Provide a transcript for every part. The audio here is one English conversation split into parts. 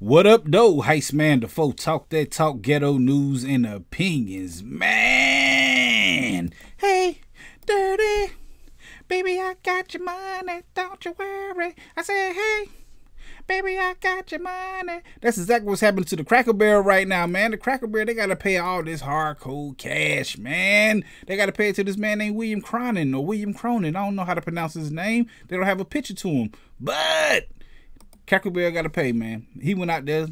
What up, though? Heist Man Da Foe talk that talk, ghetto news and opinions. Man, hey, dirty, baby, I got your money, don't you worry. I said, hey, baby, I got your money. That's exactly what's happening to the Cracker Barrel right now, man. The Cracker Barrel, they gotta pay all this hard cold cash, man. They gotta pay it to this man named William Cronin or William Cronin. I don't know how to pronounce his name. They don't have a picture to him, but Barrel got to pay, man. He went out there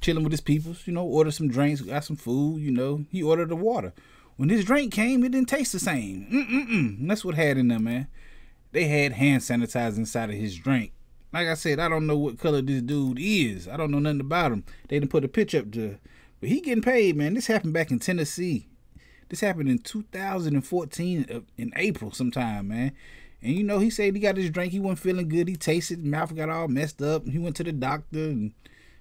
chilling with his peoples, you know, ordered some drinks, got some food, you know. He ordered the water. When his drink came, it didn't taste the same. Mm-mm-mm. That's what had in there, man. They had hand sanitizer inside of his drink. Like I said, I don't know what color this dude is. I don't know nothing about him. They didn't put a pitch up to, but he getting paid, man. This happened back in Tennessee. This happened in 2014 uh, in April sometime, man. And you know, he said he got his drink. He wasn't feeling good. He tasted, mouth got all messed up. He went to the doctor, and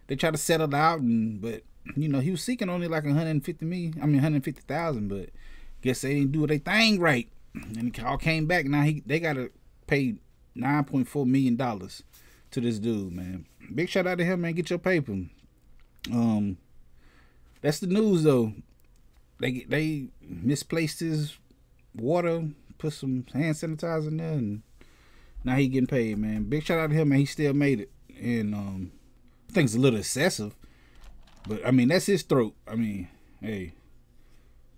they tried to settle out. And but you know, he was seeking only like 150 me. I mean, 150,000. But guess they didn't do their thing right, and it all came back. Now he they got to pay 9.4 million dollars to this dude, man. Big shout out to him, man. Get your paper. Um, that's the news though. They they misplaced his water put some hand sanitizer in there, and now he getting paid, man. Big shout out to him, man. He still made it, and um, I think it's a little excessive, but I mean that's his throat. I mean, hey,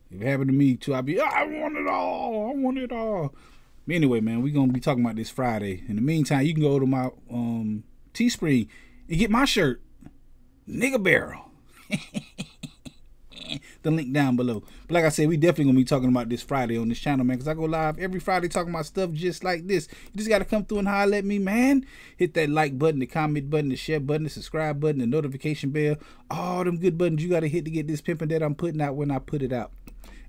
if it happened to me too, I'd be, oh, I want it all. I want it all. But anyway, man, we're gonna be talking about this Friday. In the meantime, you can go to my um Teespring and get my shirt, nigga barrel. the link down below. But like I said, we definitely gonna be talking about this Friday on this channel, man. Cause I go live every Friday talking about stuff just like this. You just gotta come through and holler at me, man. Hit that like button, the comment button, the share button, the subscribe button, the notification bell. All them good buttons you gotta hit to get this pimping that I'm putting out when I put it out.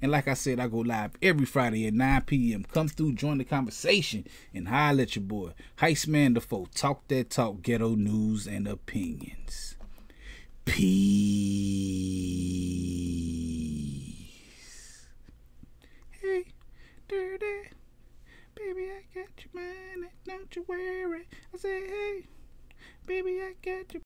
And like I said, I go live every Friday at 9 p.m. Come through, join the conversation, and holler at your boy. Heist Man the Foe. Talk that talk, ghetto news and opinions. Peace. Hey, dirty. Baby, I you. I say, hey, baby, I got your